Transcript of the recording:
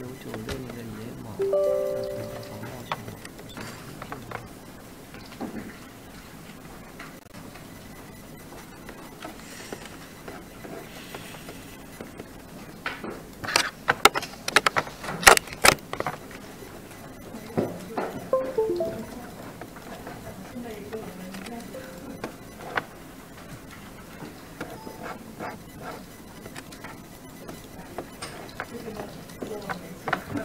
有九六年的野马，它属于防爆。 สวัสดีครั